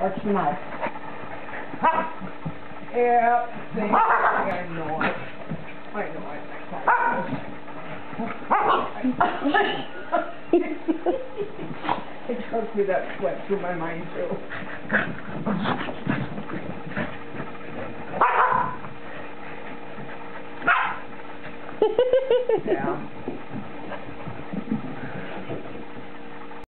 Arch the mouth. Yeah, see, I know it. I know it. It goes me that sweat through my mind too. Yeah.